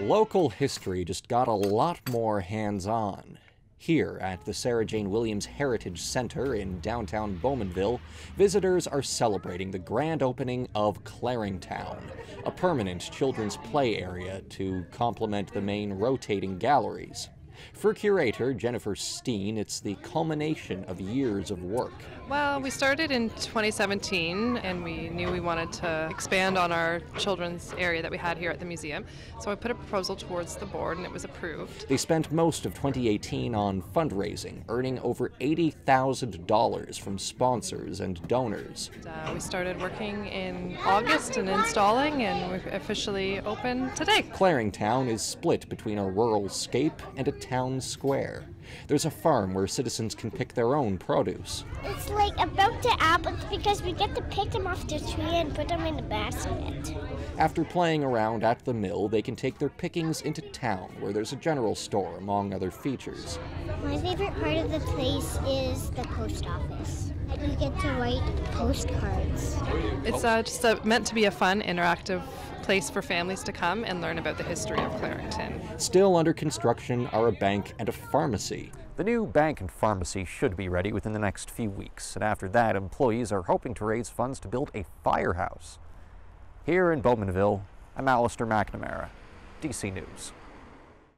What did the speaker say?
Local history just got a lot more hands on. Here at the Sarah Jane Williams Heritage Center in downtown Bowmanville, visitors are celebrating the grand opening of Claringtown, a permanent children's play area to complement the main rotating galleries. For curator Jennifer Steen, it's the culmination of years of work. Well, we started in 2017 and we knew we wanted to expand on our children's area that we had here at the museum. So I put a proposal towards the board and it was approved. They spent most of 2018 on fundraising, earning over $80,000 from sponsors and donors. Uh, we started working in August and installing and we're officially open today. Claringtown is split between a rural scape and a town square. There's a farm where citizens can pick their own produce. It's like about the apples because we get to pick them off the tree and put them in the basket. After playing around at the mill, they can take their pickings into town, where there's a general store, among other features. My favorite part of the place is the post office. You get to write postcards. It's uh, just a, meant to be a fun, interactive place for families to come and learn about the history of Clarington. Still under construction are a bank and a pharmacy. The new bank and pharmacy should be ready within the next few weeks, and after that, employees are hoping to raise funds to build a firehouse. Here in Bowmanville, I'm Alastair McNamara, DC News.